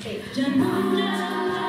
Jannah.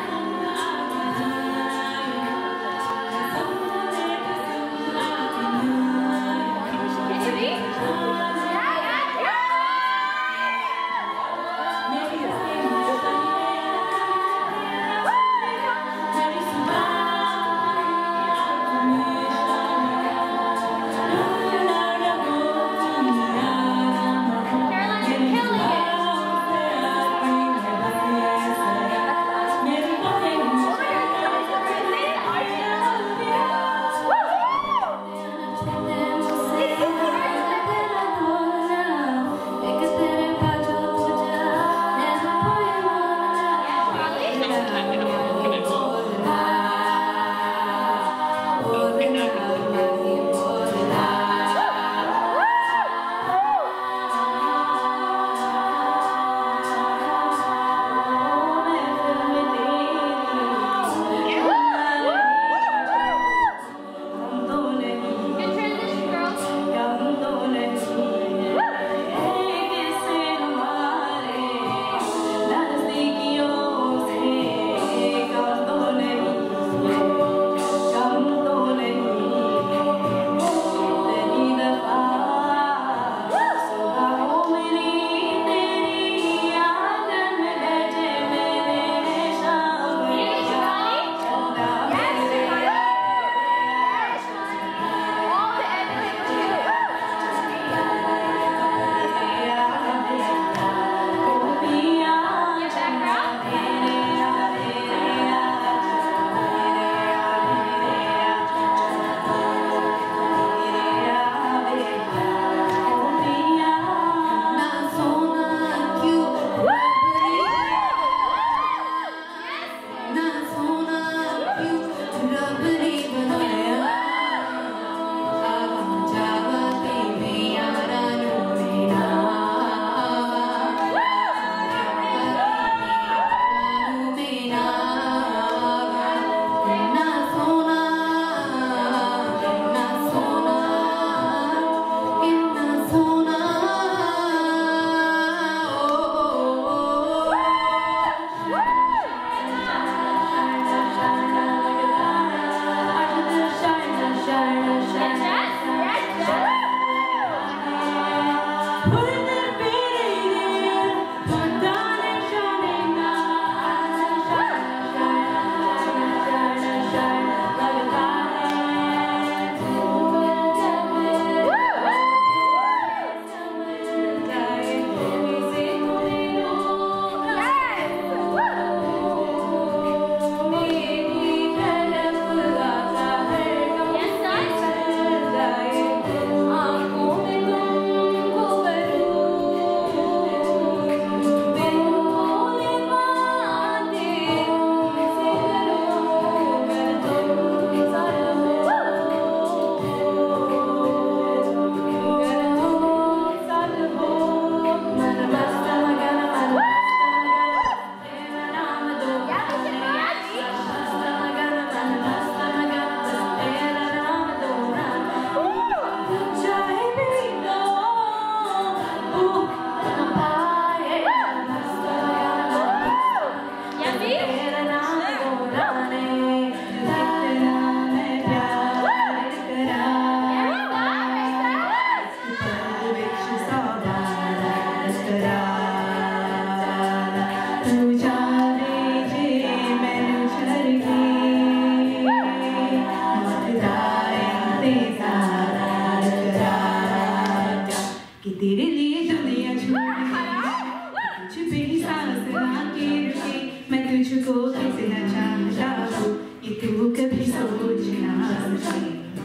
gente volta e a chave E tu que pensou de nada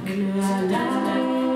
Não há